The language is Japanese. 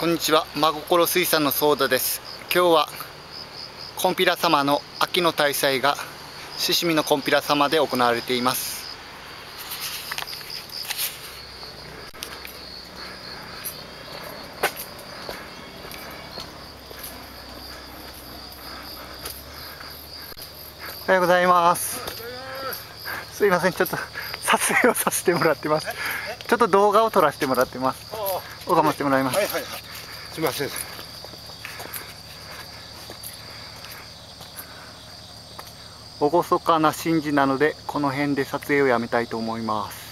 こんにちは。真心水産のソーダです。今日はコンピラ様の秋の大祭が獅子見のコンピラ様で行われています。おはようございます。すいません。ちょっと撮影をさせてもらってます。ちょっと動画を撮らせてもらってます。おがまってもらいます、はいはいはい。すいません。厳かな神事なのでこの辺で撮影をやめたいと思います